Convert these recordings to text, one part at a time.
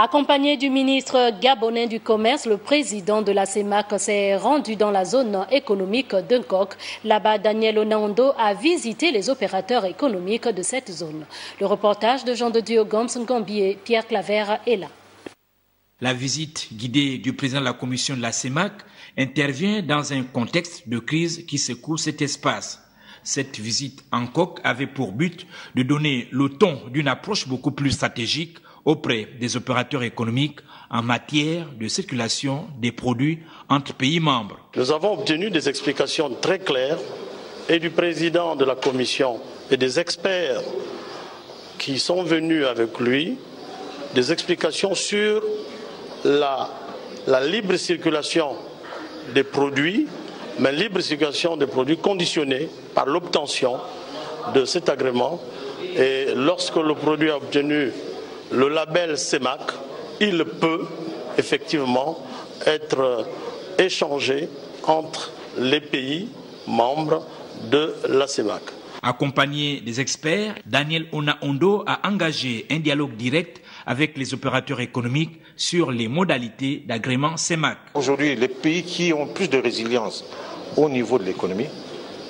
Accompagné du ministre gabonais du Commerce, le président de la CEMAC s'est rendu dans la zone économique d'Unkok. Là-bas, Daniel Onando a visité les opérateurs économiques de cette zone. Le reportage de Jean de Dieu Goms Ngombi Pierre Claver est là. La visite guidée du président de la commission de la CEMAC intervient dans un contexte de crise qui secoue cet espace. Cette visite en coq avait pour but de donner le ton d'une approche beaucoup plus stratégique auprès des opérateurs économiques en matière de circulation des produits entre pays membres. Nous avons obtenu des explications très claires et du président de la Commission et des experts qui sont venus avec lui, des explications sur la, la libre circulation des produits, mais libre circulation des produits conditionnés par l'obtention de cet agrément. Et lorsque le produit a obtenu le label CEMAC, il peut effectivement être échangé entre les pays membres de la CEMAC. Accompagné des experts, Daniel Onaondo a engagé un dialogue direct avec les opérateurs économiques sur les modalités d'agrément CEMAC. Aujourd'hui, les pays qui ont plus de résilience au niveau de l'économie,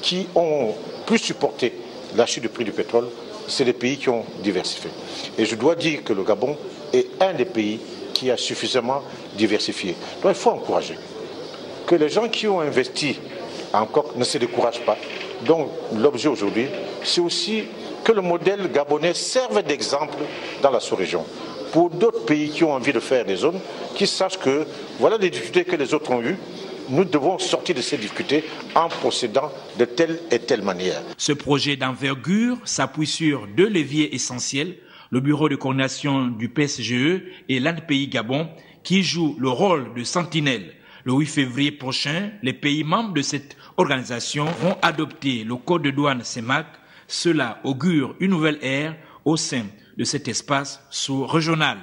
qui ont plus supporté la chute du prix du pétrole, c'est les pays qui ont diversifié. Et je dois dire que le Gabon est un des pays qui a suffisamment diversifié. Donc il faut encourager que les gens qui ont investi encore ne se découragent pas. Donc l'objet aujourd'hui, c'est aussi que le modèle gabonais serve d'exemple dans la sous-région pour d'autres pays qui ont envie de faire des zones, qui sachent que voilà les difficultés que les autres ont eues, nous devons sortir de ces difficultés en procédant de telle et telle manière. Ce projet d'envergure s'appuie sur deux leviers essentiels, le bureau de coordination du PSGE et l'ANPI Gabon, qui jouent le rôle de sentinelle. Le 8 février prochain, les pays membres de cette organisation vont adopter le code de douane CEMAC. Cela augure une nouvelle ère au sein de cet espace sous-régional.